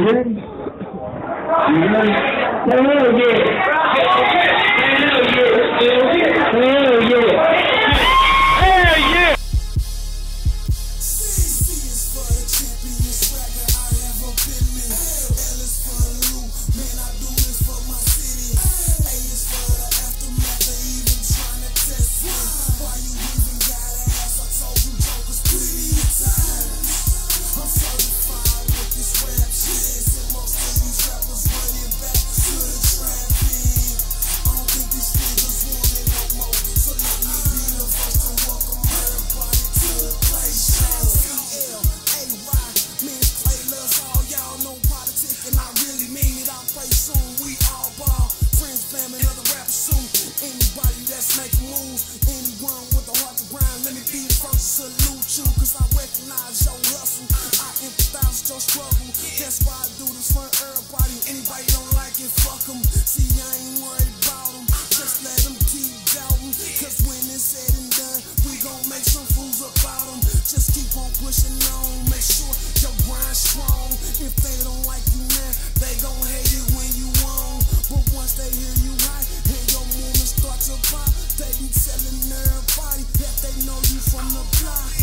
You good? You we all ball. Friends, fam, and other rappers soon. Anybody that's making moves, anyone with a heart to grind, let me be the first to salute you. Cause I recognize your hustle. I empathize with your struggle. That's why I do this for everybody. Anybody don't like it, fuck them. See, I ain't worried about them. Just let fly.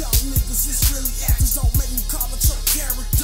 Y'all niggas is really actors, don't make me call a truck character.